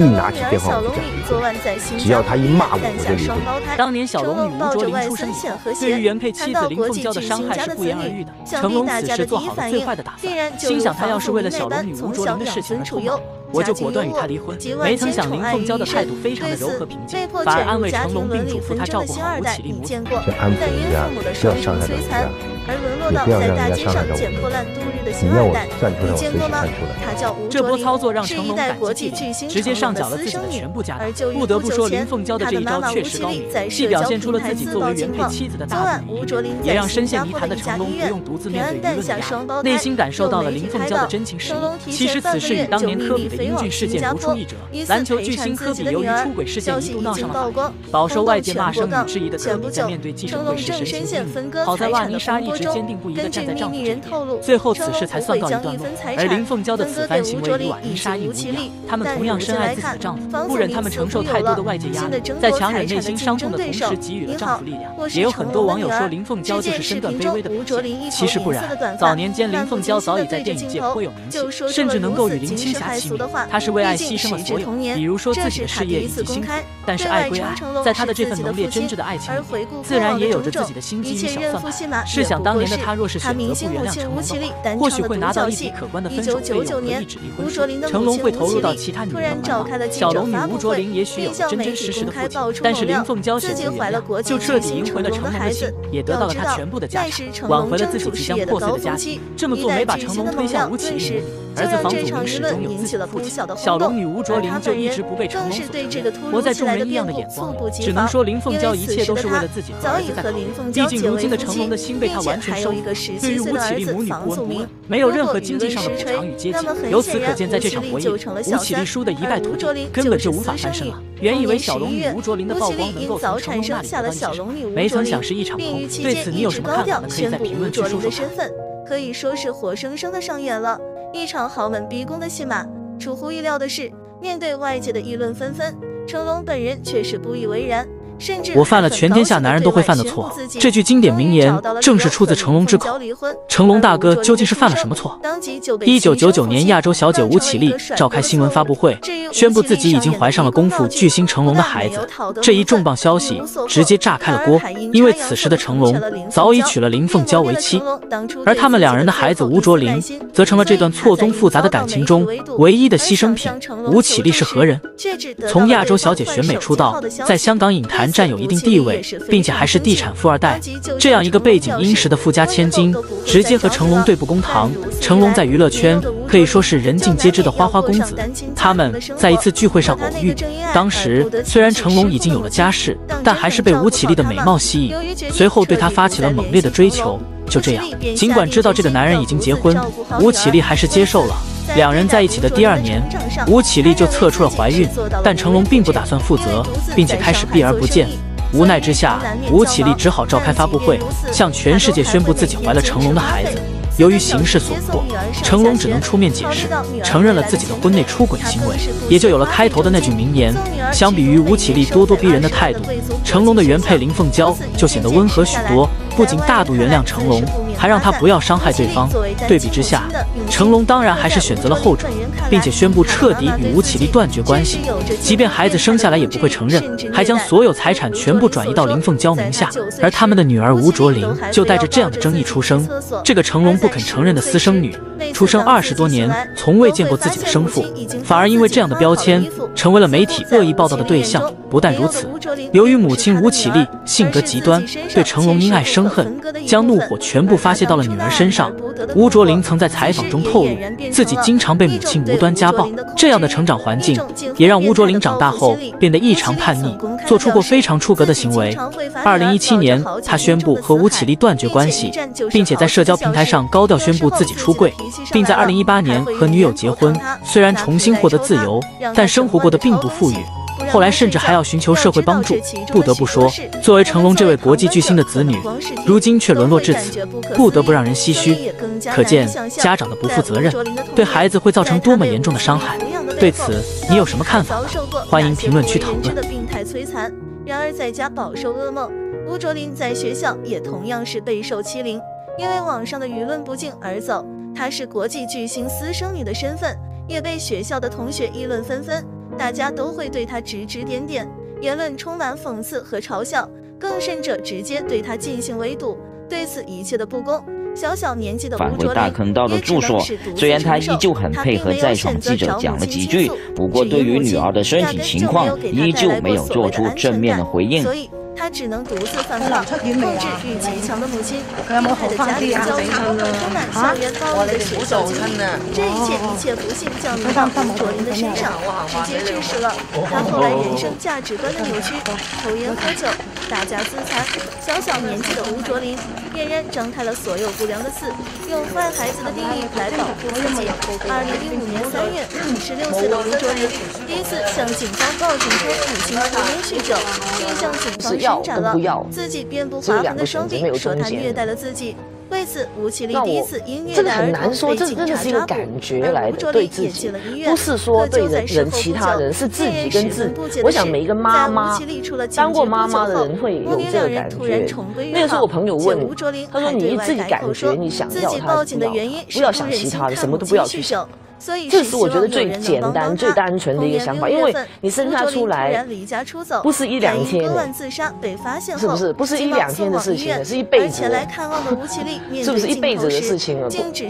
一拿起电话我就讲离婚，只要他一骂我，我就离婚。当年小龙女吴卓林出生以后，对于原配妻子林凤娇的伤害是不言而喻的。成龙此时做好了最坏的打算，心想他要是为了小龙女吴卓林的事情而痛恼。我就果断与他离婚。没曾想林凤娇的态度非常的柔和平静，反而安慰成龙，并嘱咐他照顾好吴绮莉母子。先安抚人家，不要伤害人家，也不要让人家伤害到我。你要我站出来，我随时站出来。这波操作让成龙感激涕零，直接上缴了自己的全部家当。不得不说，林凤娇的这一招确实高明，既表现出了自己作为原配妻子的大度一面，也让深陷泥潭的成龙不用独自面对舆论的压力，内心感受到了林凤娇的真情实意。其实此事与当年科比的英俊事件如出一辙。篮球巨星科比由于出轨事件一度闹上了法庭，饱受外界骂声与质疑的科比在面对记者会时神情厉。好在瓦妮莎一直坚定不移地站在丈夫这边，最后此事才算告一段落。而林凤娇的此番行为与瓦妮莎一模一样，他们同样深爱自己的丈夫，不忍他们承受太多的外界压力，在强忍内心伤痛的同时给予了丈夫力量。也有很多网友说林凤娇就是身段卑微的表现，其实不然。早年间林凤娇早已在电影界颇有名气，甚至能够与林青霞齐名。她是为爱牺牲了所有，比如说自己的事业以及幸福。但是爱归爱，在她的这份浓烈真挚的爱情里，自然也有着自己的心机与小算盘。试想当年的她若是选择不原谅成龙的话，或许会拿到一笔可观的分手费用和一纸离婚书，成龙会投入到其他女人的怀抱，小龙女吴卓林也许有真真实实的父亲，但是林凤娇选择原谅，就彻底赢回了成龙的心，也得到了他全部的家产，挽回了自己即将破碎的家庭。这么做没把成龙推向吴绮丽儿子房祖名始终有自己的小龙女吴卓林就一直不被成龙所承认，活在众人异样的眼光里。只能说林凤娇一切都是为了自己和儿子在考虑。毕竟如今的成龙的心被他完全收服。对于吴绮莉母女不闻不问，没有任何经济上的补偿与接济。由此可见，在这场博弈，吴绮莉输得一败涂地，根本就无法翻身了。原以为小龙女吴卓林的曝光能够从成龙那里得到一成，没曾想是一场空。对此你有什么看法呢？可以在评论区说说看。可以说是活生生的上演了。一场豪门逼宫的戏码，出乎意料的是，面对外界的议论纷纷，成龙本人却是不以为然。我犯了全天下男人都会犯的错，这句经典名言正是出自成龙之口。成龙大哥究竟是犯了什么错？一九九九年，亚洲小姐吴绮莉召开新闻发布会，宣布自己已经怀上了功夫巨星成龙的孩子。这一重磅消息直接炸开了锅，因为此时的成龙早已娶了林凤娇为妻，而他们两人的孩子吴卓林则成了这段错综复杂的感情中唯一的牺牲品。吴绮莉是何人？从亚洲小姐选美出道，在香港影坛。占有一定地位，并且还是地产富二代，这样一个背景殷实的富家千金，直接和成龙对簿公堂。成龙在娱乐圈可以说是人尽皆知的花花公子。他们在一次聚会上偶遇，当时虽然成龙已经有了家室，但还是被吴绮莉的美貌吸引，随后对她发起了猛烈的追求。就这样，尽管知道这个男人已经结婚，吴绮莉还是接受了。两人在一起的第二年，吴绮莉就测出了怀孕，但成龙并不打算负责，并且开始避而不见。无奈之下，吴绮莉只好召开发布会，向全世界宣布自己怀了成龙的孩子。由于形势所迫，成龙只能出面解释，承认了自己的婚内出轨行为，也就有了开头的那句名言。相比于吴绮莉咄咄逼人的态度，成龙的原配林凤娇就显得温和许多，不仅大度原谅成龙。还让他不要伤害对方。对比之下，成龙当然还是选择了后者，并且宣布彻底与吴绮莉断绝关系，即便孩子生下来也不会承认，还将所有财产全部转移到林凤娇名下。而他们的女儿吴卓林就带着这样的争议出生。这个成龙不肯承认的私生女，出生二十多年，从未见过自己的生父，反而因为这样的标签，成为了媒体恶意报道的对象。不但如此，由于母亲吴绮莉性格极端，对成龙因爱生恨，将怒火全部发。发泄到了女儿身上。吴卓林曾在采访中透露，自己经常被母亲无端家暴。这样的成长环境，也让吴卓林长大后变得异常叛逆，做出过非常出格的行为。二零一七年，他宣布和吴绮莉断绝关系，并且在社交平台上高调宣布自己出柜，并在二零一八年和女友结婚。虽然重新获得自由，但生活过得并不富裕。后来甚至还要寻求社会帮助。不得不说，作为成龙这位国际巨星的子女，如今却沦落至此，不得不让人唏嘘。可见家长的不负责任，对孩子会造成多么严重的伤害。对此，你有什么看法？欢迎评论区讨论。然而在家饱受噩梦，吴卓林在学校也同样是备受欺凌。因为网上的舆论不胫而走，她是国际巨星私生女的身份，也被学校的同学议论纷纷。大家都会对他指指点点，言论充满讽刺和嘲笑，更甚者直接对他进行围堵。对此一切的不公。小小年纪的返回大坑道的住所，虽然他依旧很配合在场记者讲了几句，不过对于女儿的身体情况，依旧没有做出正面的回应。他只能独自犯错，控制欲极强的母亲。他的家庭教育，充满校园暴力的学校经历，这一切一切不幸降临到吴卓林的身上，直接致使了他后来人生价值观的扭曲。抽烟喝酒，打架自残。小小年纪的吴卓林，俨然张开了所有不良的刺，用坏孩子的定义来保护自己。二零一五年三月，十六岁的吴卓林第一次向警方报警称母亲抽烟酗酒，并向警方。伸展了自己遍布划痕的双臂，说他虐待了自己。为此，吴绮莉第一次因虐待儿童被警察抓捕，而吴卓林也进了医院。不是说对人其他人，是自己跟自己。我想每一个妈妈当过妈妈的人会有这个感觉。那个时候我朋友问，他说你自己感觉你想要他，不要想其他的，什么都不要去想。这是我觉得最简单、最单纯的一个想法，因为你生他出来不是一两天，是不是？不是一两天的事情，是一辈子。是不是一辈子的事情了？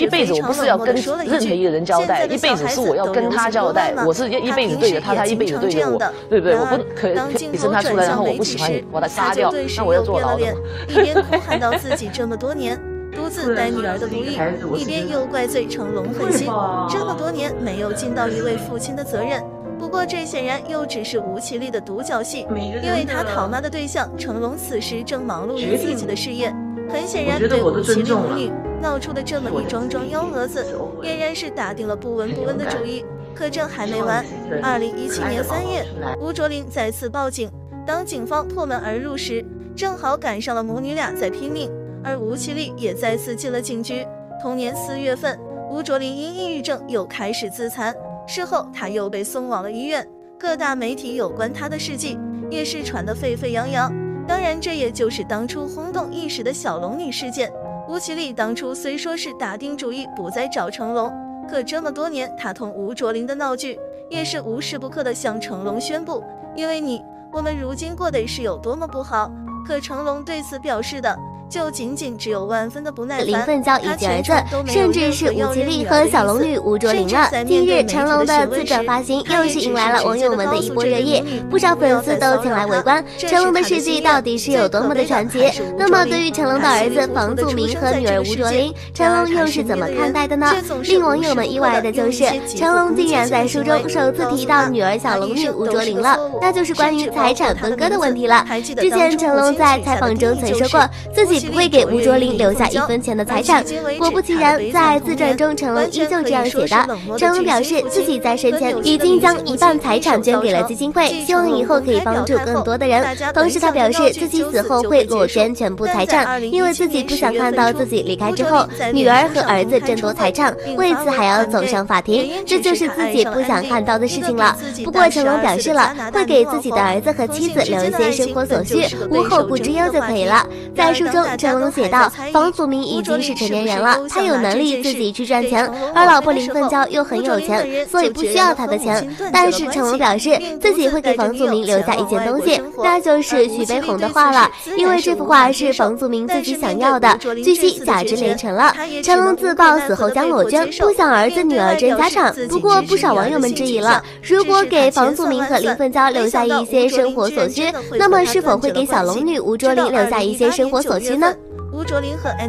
一辈子我不是要跟任何一个人交代，一辈子是我要跟他交代，我是一辈子对着他，他一辈子对着我，对不对？我不可可以生他出来，然后我不喜欢你，把他杀掉，那我要坐牢的。一边哭喊到自己这么多年。独自带女儿的不易，一边又怪罪成龙狠心，这么多年没有尽到一位父亲的责任。不过这显然又只是吴绮莉的独角戏，因为她讨骂的对象成龙此时正忙碌于自己的事业，很显然对吴绮莉母女闹出的这么一桩桩幺蛾子，俨然是打定了不闻不问的主意。可这还没完，二零一七年三月，吴卓林再次报警，当警方破门而入时，正好赶上了母女俩在拼命。而吴绮莉也再次进了警局。同年四月份，吴卓林因抑郁症又开始自残，事后他又被送往了医院。各大媒体有关他的事迹也是传得沸沸扬扬。当然，这也就是当初轰动一时的小龙女事件。吴绮莉当初虽说是打定主意不再找成龙，可这么多年，她同吴卓林的闹剧也是无时不刻的向成龙宣布：因为你，我们如今过得是有多么不好。可成龙对此表示的。就仅仅只有万分的不耐烦。林奋交以及儿子，甚至是吴绮莉和小龙女吴卓林了。近日，成龙的自传发行，又是引来了网友们的一波热议，不少粉丝都前来围观。成龙的事迹到底是有多么的传奇？那么，对于成龙的儿子房祖名和女儿吴卓林，成龙又是怎么看待的呢？令网友们意外的就是，成龙竟然在书中首次提到女儿小龙女吴卓林了，那就是关于财产分割的问题了。之前，成龙在采访中曾说过，自己。不会给吴卓林留下一分钱的财产。果不其然，在自传中，成龙依旧这样写的。成龙表示自己在生前已经将一半财产捐给了基金会，希望以后可以帮助更多的人。同时，他表示自己死后会裸捐全部财产，因为自己不想看到自己离开之后，女儿和儿子争夺财产，为此还要走上法庭，这就是自己不想看到的事情了。不过，成龙表示了会给自己的儿子和妻子留一些生活所需，无后顾之忧就可以了。在书中。成龙写道：“房祖名已经是成年人了，他有能力自己去赚钱，而老婆林凤娇又很有钱，所以不需要他的钱。但是成龙表示自己会给房祖名留下一件东西，那就是徐悲鸿的画了，因为这幅画是房祖名自己想要的。据悉，价值连城了。成龙自曝死后将裸捐，不想儿子女儿争家产。不过不少网友们质疑了：如果给房祖名和林凤娇留下一些生活所需，那么是否会给小龙女吴卓林留下一些生活所需呢？”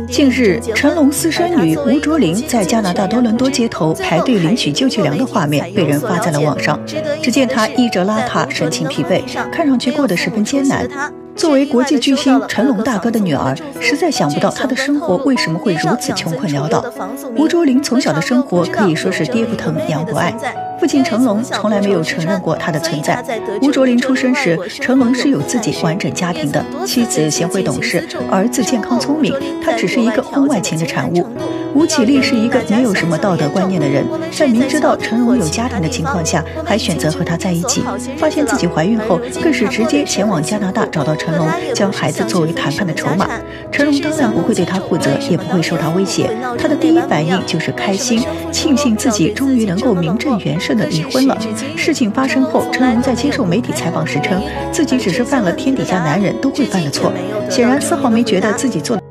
近日，成龙私生女吴卓林在加拿大多伦多街头排队领取救济粮的画面被人发在了网上。只见她衣着邋遢，神情疲惫，看上去过得十分艰难。作为国际巨星成龙大哥的女儿，实在想不到他的生活为什么会如此穷困潦倒。吴卓林从小的生活可以说是爹不疼娘不爱，父亲成龙从来没有承认过他的存在。吴卓林出生时，成龙是有自己完整家庭的，妻子贤惠懂事，儿子健康聪明，他只是一个婚外情的产物。吴绮莉是一个没有什么道德观念的人，在明知道成龙有家庭的情况下，还选择和他在一起。发现自己怀孕后，更是直接前往加拿大找到成龙，将孩子作为谈判的筹码。成龙当然不会对他负责，也不会受他威胁。他的第一反应就是开心，庆幸自己终于能够名正言顺的离婚了。事情发生后，成龙在接受媒体采访时称，自己只是犯了天底下男人都会犯的错，显然丝毫没觉得自己做。